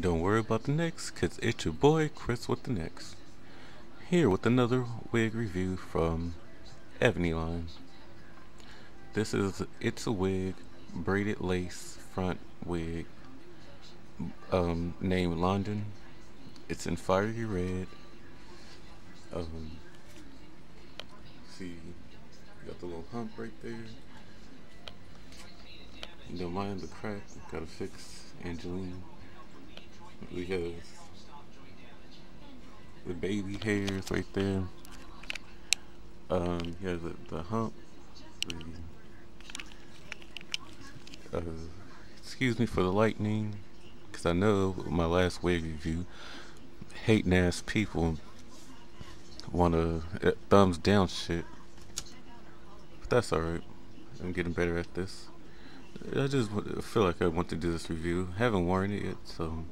Don't worry about the next, cause it's your boy Chris with the next. Here with another wig review from Ebonyline. This is It's a Wig braided lace front wig um, named London. It's in fiery red. Um, see, got the little hump right there. Don't mind the crack. Gotta fix Angelina. We have the baby hairs right there. Um, he has the, the hump. The, uh, excuse me for the lightning, because I know my last wig review, hating ass people want to uh, thumbs down shit. But that's alright. I'm getting better at this. I just feel like I want to do this review. haven't worn it yet, so.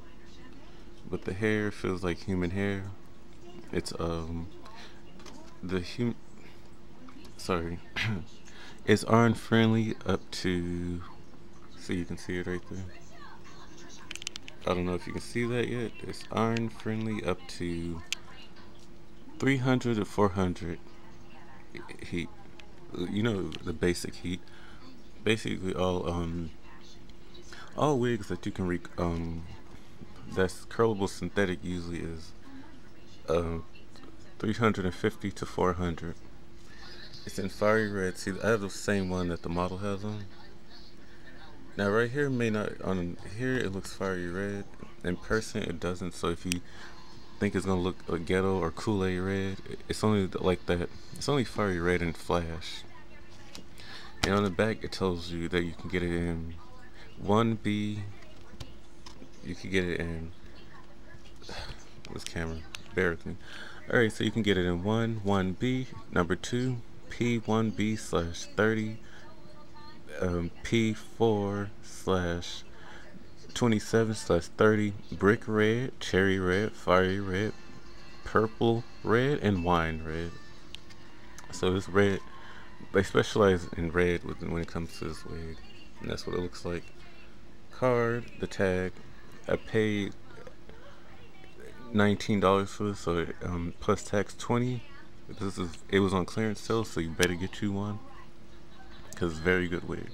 But the hair feels like human hair. It's um the hum. Sorry, it's iron friendly up to. So you can see it right there. I don't know if you can see that yet. It's iron friendly up to 300 to 400 heat. You know the basic heat basically all um all wigs that you can re um that's curlable synthetic usually is uh 350 to 400 it's in fiery red. See I have the same one that the model has on. Now right here may not on here it looks fiery red. In person it doesn't. So if you think it's gonna look like ghetto or Kool-Aid red it's only like that it's only fiery red and flash. And on the back it tells you that you can get it in 1B you can get it in this camera? Bear with me. Alright so you can get it in 1 1B number 2 P1B slash 30 um, P4 slash 27 slash 30 brick red cherry red fiery red purple red and wine red. So this red they specialize in red when it comes to this wig and that's what it looks like. Card the tag I paid $19 for this so um, plus tax 20 this is it was on clearance sale so you better get you one because it's very good wig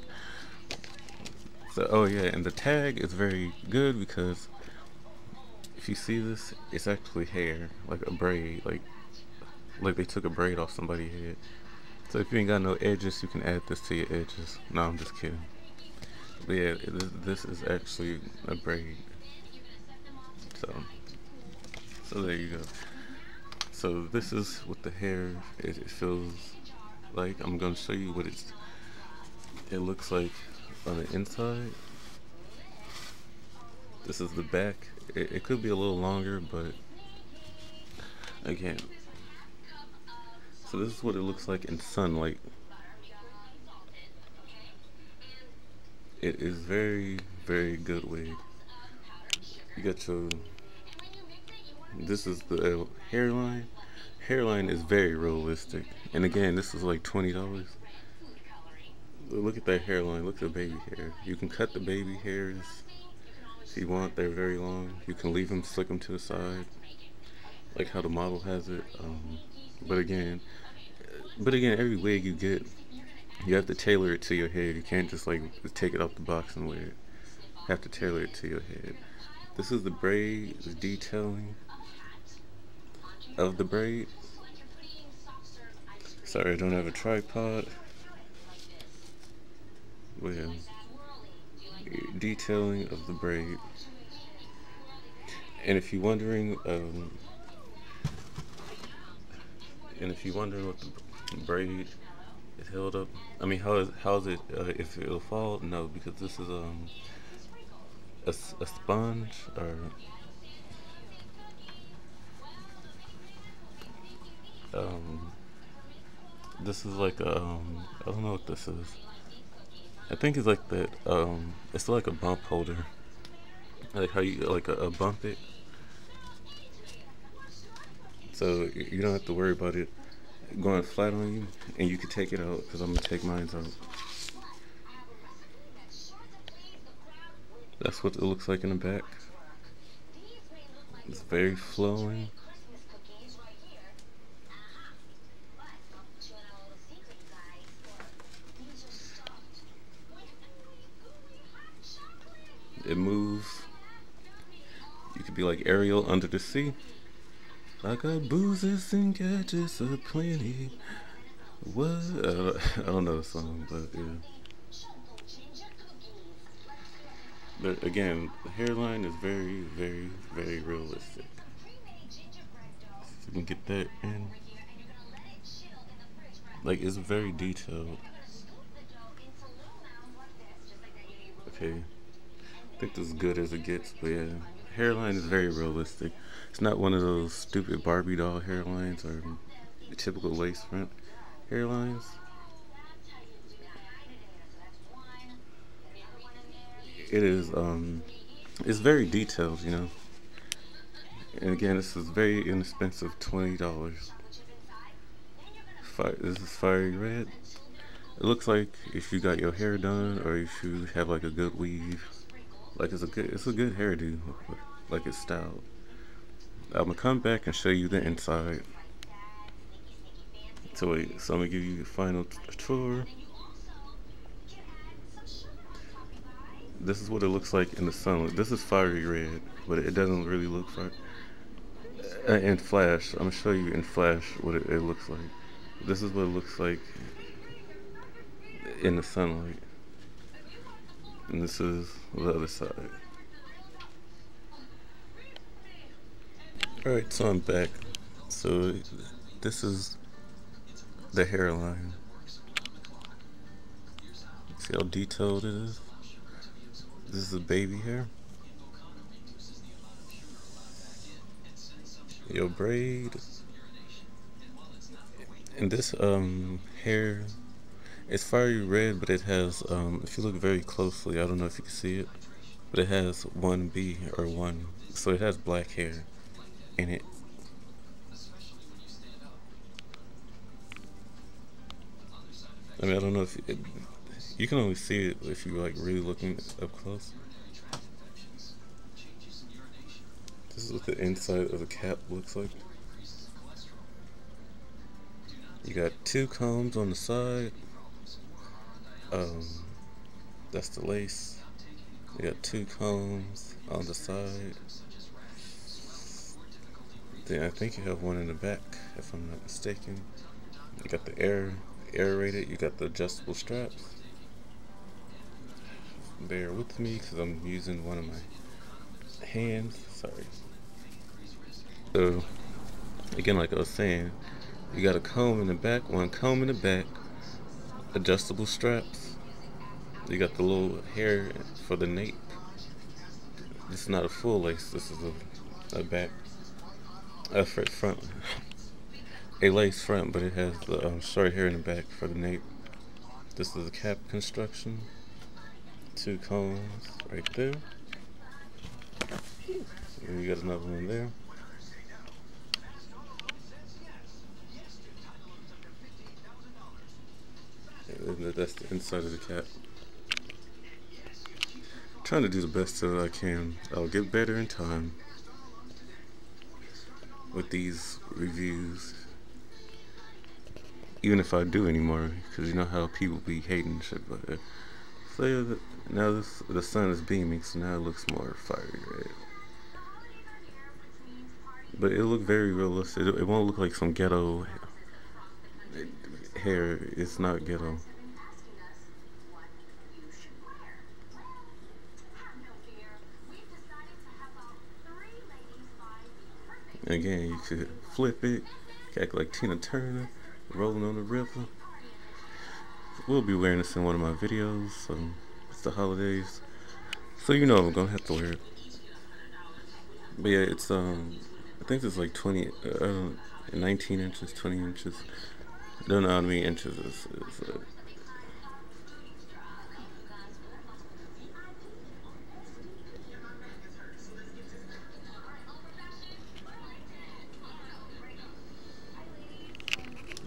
so oh yeah and the tag is very good because if you see this it's actually hair like a braid like like they took a braid off somebody's head so if you ain't got no edges, you can add this to your edges. No, I'm just kidding. But yeah, this is actually a braid. So, so there you go. So this is what the hair it, it feels like. I'm gonna show you what it's it looks like on the inside. This is the back. It, it could be a little longer, but again, so this is what it looks like in sunlight. It is very, very good wig. You got your, this is the uh, hairline. Hairline is very realistic. And again, this is like $20. Look at that hairline, look at the baby hair. You can cut the baby hairs if you want, they're very long. You can leave them, slick them to the side, like how the model has it. Um, but again, but again, every wig you get, you have to tailor it to your head. You can't just like take it off the box and wear it. You have to tailor it to your head. This is the braid, the detailing of the braid. Sorry, I don't have a tripod. Well, detailing of the braid. And if you're wondering, um, and if you're wondering what the braid is held up. I mean, how is how is it? Uh, if it'll fall? No, because this is um a, a sponge or um this is like um I don't know what this is. I think it's like that um it's like a bump holder. Like how you like a, a bump it. So you don't have to worry about it going flat on you and you can take it out because I'm gonna take mine out that's what it looks like in the back It's very flowing. It moves. You could be like Ariel under the sea. I got boozes and gadgets aplenty. What? I don't know the song, but yeah. But again, the hairline is very, very, very realistic. you can get that in. Like, it's very detailed. Okay. I think this is good as it gets, but yeah. Hairline is very realistic. It's not one of those stupid Barbie doll hairlines or typical lace front hairlines. It is, um, it's very detailed, you know. And again, this is very inexpensive, $20. Fire, this is fiery red. It looks like if you got your hair done or if you have like a good weave, like it's a good, it's a good hairdo, like it's styled. I'm gonna come back and show you the inside. So wait, so I'm gonna give you the final tour. This is what it looks like in the sunlight. This is fiery red, but it doesn't really look fire. Uh, in flash, I'm gonna show you in flash what it, it looks like. This is what it looks like in the sunlight. And this is the other side. Alright, so I'm back. So this is the hairline. See how detailed it is? This is a baby hair. Your braid. And this um hair it's fiery red but it has um if you look very closely, I don't know if you can see it, but it has one B or one so it has black hair in it. I mean, I don't know if it, you can only see it if you're like really looking up close. This is what the inside of the cap looks like. You got two combs on the side. Um, that's the lace. You got two combs on the side. Then I think you have one in the back, if I'm not mistaken. You got the air aerated. You got the adjustable straps. Bear with me because I'm using one of my hands. Sorry. So, again, like I was saying, you got a comb in the back, one comb in the back, adjustable straps. You got the little hair for the nape. This is not a full lace. This is a, a back, a front a lace front, but it has the um, short hair in the back for the nape. This is a cap construction. Two cones right there. And you got another one there. And that's the inside of the cap. Trying to do the best that I can. I'll get better in time with these reviews even if I do anymore, because you know how people be hating shit. But uh, so now this the sun is beaming, so now it looks more fiery red. But it look very realistic. It, it won't look like some ghetto hair. It's not ghetto. Again, you could flip it, act like Tina Turner rolling on the river. We'll be wearing this in one of my videos. So it's the holidays, so you know I'm gonna have to wear it. But yeah, it's um, I think it's like 20, uh, 19 inches, 20 inches. I don't know how many inches this is. Uh,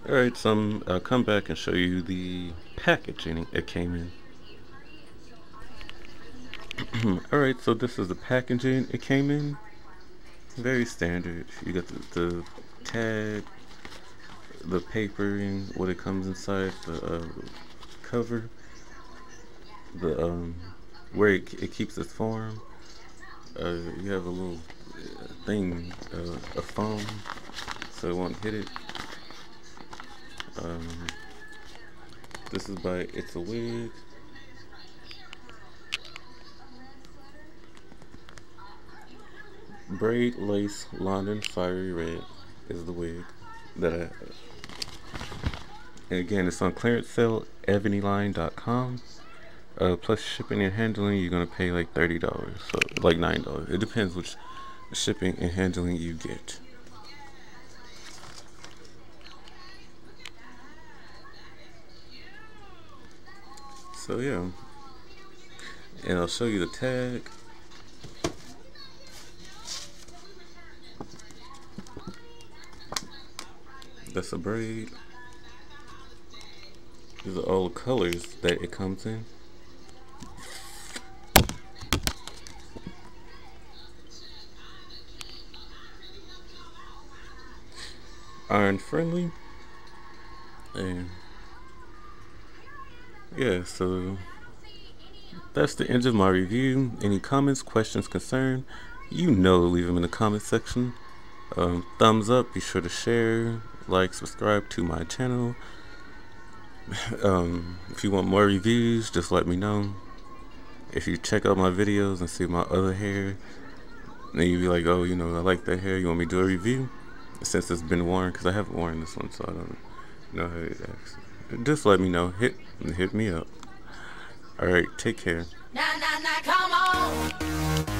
Alright, so I'm, I'll come back and show you the packaging it came in. Alright, so this is the packaging it came in. very standard. You got the, the tag, the papering, what it comes inside, the uh, cover, the um, where it, it keeps its form. Uh, you have a little uh, thing, uh, a foam, so it won't hit it. Um, this is by It's a Wig. Braid Lace London Fiery Red is the wig that I and again it's on clearance sale ebonyline.com uh, plus shipping and handling you're gonna pay like $30 so like $9 it depends which shipping and handling you get so yeah. And I'll show you the tag. That's a braid. These are all the colors that it comes in. Iron friendly. And yeah so that's the end of my review. Any comments questions concern you know leave them in the comment section. Um, thumbs up be sure to share like subscribe to my channel. Um, if you want more reviews just let me know. If you check out my videos and see my other hair then you'd be like oh you know I like that hair. You want me to do a review? Since it's been worn because I haven't worn this one so I don't know how it acts just let me know. Hit hit me up. All right take care. Nah, nah, nah,